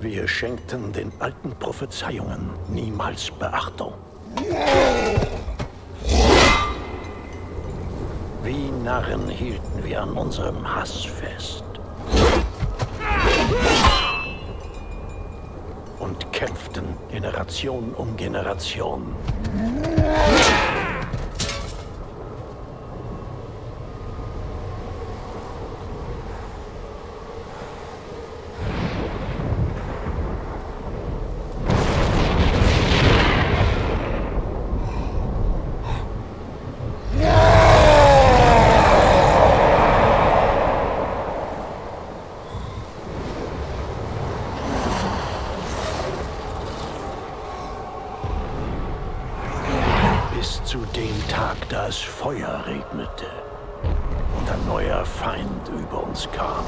Wir schenkten den alten Prophezeiungen niemals Beachtung. Wie Narren hielten wir an unserem Hass fest. Und kämpften Generation um Generation. Zu dem Tag, da es Feuer regnete und ein neuer Feind über uns kam.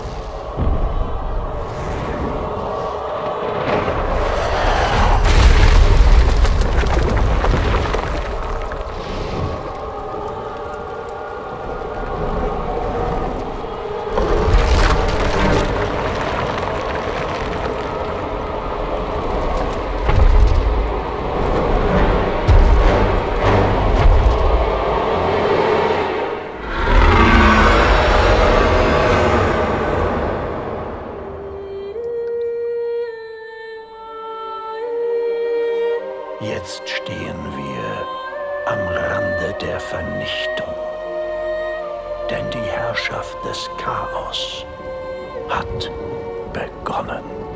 Jetzt stehen wir am Rande der Vernichtung. Denn die Herrschaft des Chaos hat begonnen.